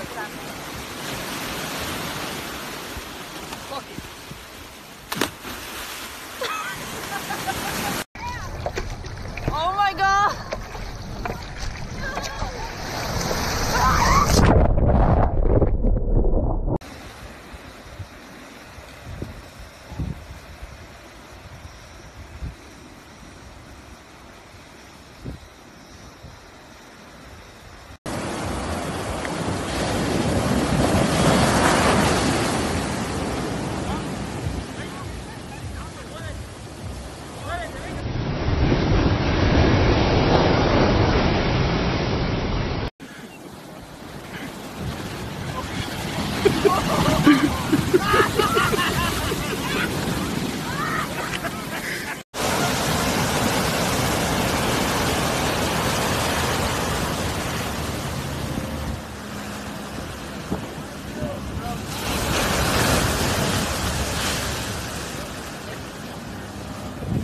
Good, check it out. Oh!